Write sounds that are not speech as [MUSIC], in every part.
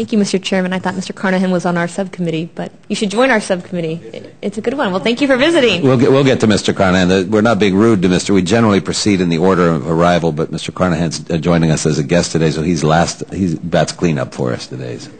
Thank you, Mr. Chairman. I thought Mr. Carnahan was on our subcommittee, but you should join our subcommittee. It's a good one. Well, thank you for visiting. We'll get, we'll get to Mr. Carnahan. We're not being rude to Mr. We generally proceed in the order of arrival, but Mr. Carnahan's joining us as a guest today, so he's last. He's that's cleanup for us today. So.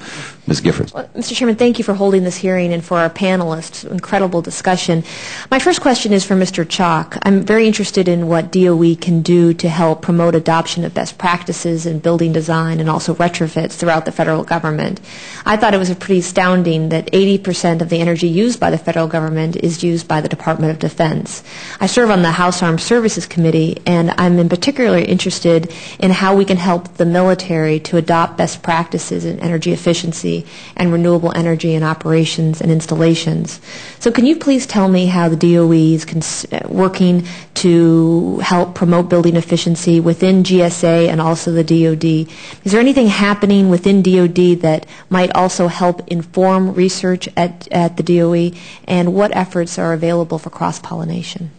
Ms. Well, Mr. Chairman, thank you for holding this hearing and for our panelists. Incredible discussion. My first question is for Mr. Chalk. I'm very interested in what DOE can do to help promote adoption of best practices in building design and also retrofits throughout the federal government. I thought it was pretty astounding that 80% of the energy used by the federal government is used by the Department of Defense. I serve on the House Armed Services Committee, and I'm in particular interested in how we can help the military to adopt best practices in energy efficiency and renewable energy in operations and installations. So can you please tell me how the DOE is cons- uh, working to help promote building efficiency within GSA and also the DoD? Is there anything happening within DoD that might also help inform research at, at the DOE? And what efforts are available for cross-pollination?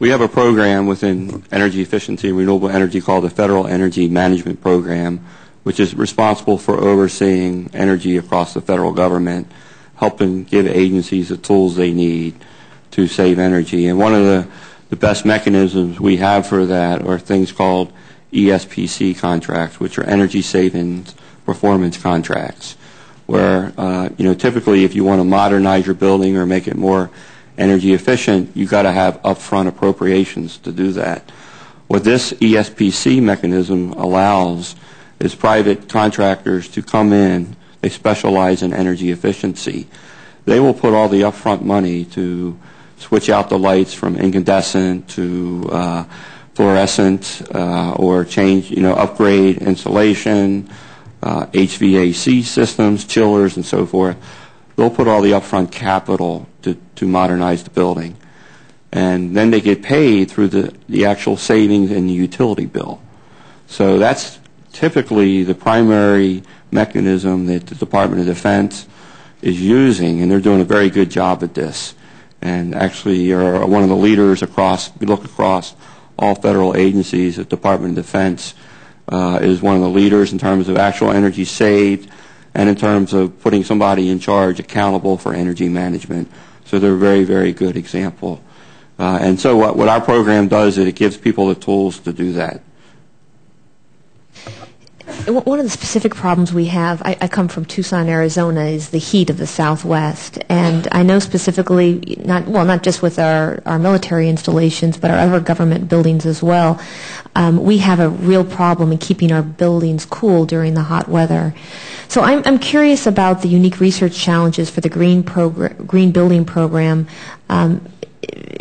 We have a program within energy efficiency and renewable energy called the Federal Energy Management Program, which is responsible for overseeing energy across the federal government, helping give agencies the tools they need to save energy. And one of the, the best mechanisms we have for that are things called ESPC contracts, which are energy savings performance contracts, where uh, you know typically if you want to modernize your building or make it more energy efficient, you've got to have upfront appropriations to do that. What this ESPC mechanism allows is private contractors to come in. They specialize in energy efficiency. They will put all the upfront money to switch out the lights from incandescent to uh, fluorescent uh, or change, you know, upgrade insulation, uh, HVAC systems, chillers, and so forth. They'll put all the upfront capital to, to modernize the building. And then they get paid through the, the actual savings in the utility bill. So that's typically the primary mechanism that the Department of Defense is using, and they're doing a very good job at this. And actually are one of the leaders across, we look across all federal agencies, the Department of Defense uh, is one of the leaders in terms of actual energy saved and in terms of putting somebody in charge accountable for energy management. So they're a very, very good example. Uh, and so what, what our program does is it gives people the tools to do that one of the specific problems we have, I, I, come from Tucson, Arizona, is the heat of the Southwest. And I know specifically, not well, not just with our, our military installations, but our other government buildings as well, um, we have a real problem in keeping our buildings cool during the hot weather. So I'm, I'm curious about the unique research challenges for the green, progr- green building program. Um,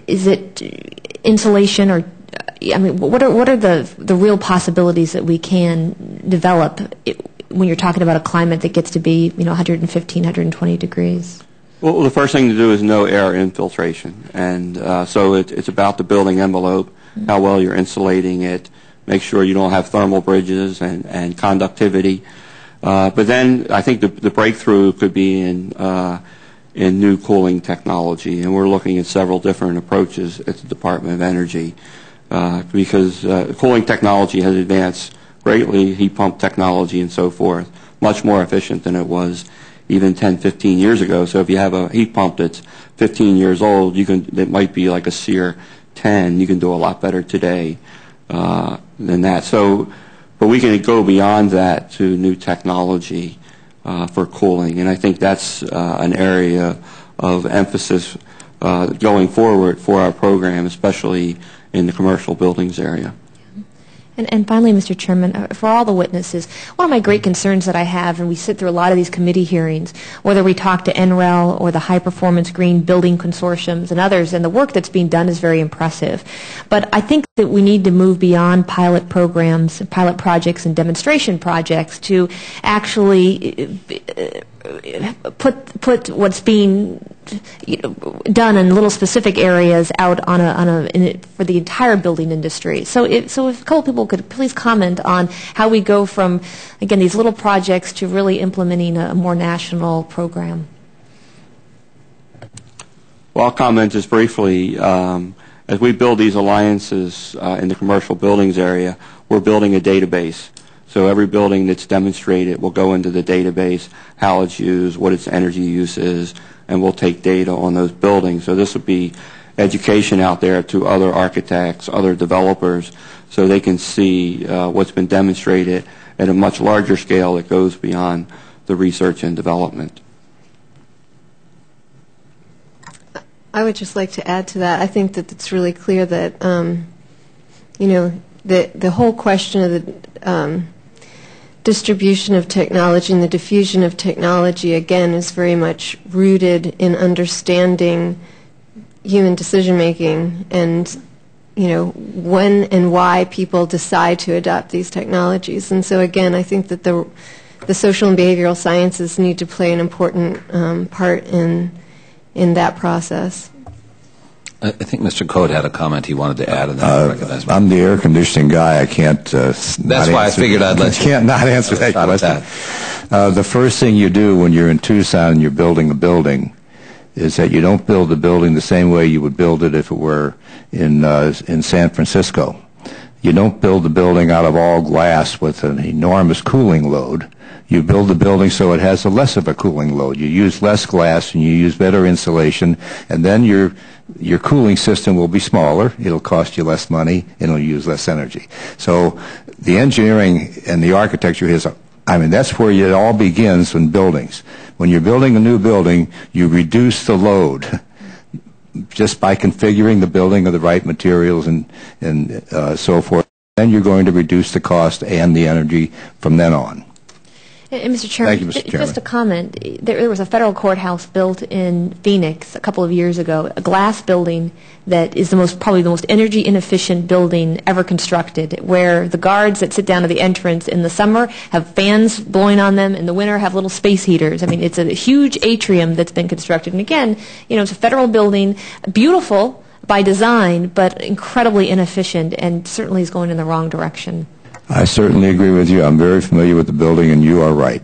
is it insulation or I mean, what are what are the the real possibilities that we can develop when you're talking about a climate that gets to be you know 115, 120 degrees? Well, the first thing to do is no air infiltration, and uh, so it, it's about the building envelope, how well you're insulating it, make sure you don't have thermal bridges and, and conductivity. Uh, but then I think the, the breakthrough could be in uh, in new cooling technology, and we're looking at several different approaches at the Department of Energy uh, because uh, cooling technology has advanced greatly, heat pump technology and so forth, much more efficient than it was even 10, 15 years ago. So if you have a heat pump that's 15 years old, you can it might be like a SEER 10. You can do a lot better today uh, than that. So, but we can go beyond that to new technology uh, for cooling, and I think that's uh, an area of emphasis uh, going forward for our program, especially in the commercial buildings area. And, and, finally, Mr. Chairman, uh, for all the witnesses, one of my great concerns that I have, and we sit through a lot of these committee hearings, whether we talk to NREL or the High Performance Green Building Consortiums and others, and the work that's being done is very impressive. But I think that we need to move beyond pilot programs, pilot projects, and demonstration projects to actually uh, put put what's being done in little specific areas out on a, on a it, for the entire building industry. So, so if a couple people could please comment on how we go from again these little projects to really implementing a, a more national program. Well, I'll comment just briefly. Um, as we build these alliances uh, in the commercial buildings area, we're building a database So every building that's demonstrated will go into the database, how it's used, what its energy use is, and we'll take data on those buildings. So this will be education out there to other architects, other developers, so they can see uh, what's been demonstrated at a much larger scale that goes beyond the research and development. I would just like to add to that. I think that it's really clear that, um, you know, the the whole question of the um, distribution of technology and the diffusion of technology again is very much rooted in understanding human decision making and you know when and why people decide to adopt these technologies. And so again, I think that the the social and behavioral sciences need to play an important um, part in in that process. I I think Mr. Coad had a comment he wanted to add, and then I Uh, recognize Mr. I'm the air conditioning guy. I can't. Uh, That's why I figured I'd let [LAUGHS] you- Can't not answer that shot at question. Uh, the first thing you do when you're in Tucson and you're building a building is that you don't build the building the same way you would build it if it were in uh, in San Francisco. You don't build the building out of all glass with an enormous cooling load. You build the building so it has a less of a cooling load. You use less glass and you use better insulation, and then your your cooling system will be smaller. It'll cost you less money. and It'll use less energy. So the engineering and the architecture is, I mean, that's where it all begins in buildings. When you're building a new building, you reduce the load just by configuring the building of the right materials and, and uh, so forth. Then you're going to reduce the cost and the energy from then on. And, and Mr. Chairman, you, Mr. Chairman. just a comment. There, there was a federal courthouse built in Phoenix a couple of years ago, a glass building that is the most probably the most energy inefficient building ever constructed, where the guards that sit down at the entrance in the summer have fans blowing on them, in the winter have little space heaters. I mean, it's a huge atrium that's been constructed, and again, you know, it's a federal building, beautiful by design, but incredibly inefficient, and certainly is going in the wrong direction. I certainly agree with you. I'm very familiar with the building, and you are right.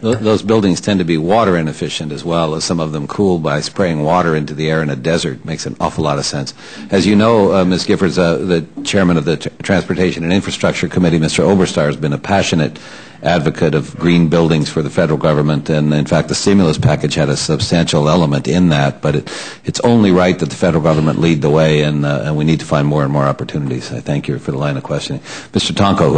Those buildings tend to be water inefficient as well, as some of them cool by spraying water into the air in a desert. Makes an awful lot of sense. As you know, uh, Ms. Giffords, uh, the chairman of the Transportation and Infrastructure Committee, Mr. Oberstar, has been a passionate advocate of green buildings for the federal government, and in fact, the stimulus package had a substantial element in that. But it, it's only right that the federal government lead the way, and, uh, and we need to find more and more opportunities. I thank you for the line of questioning, Mr. Tonko, has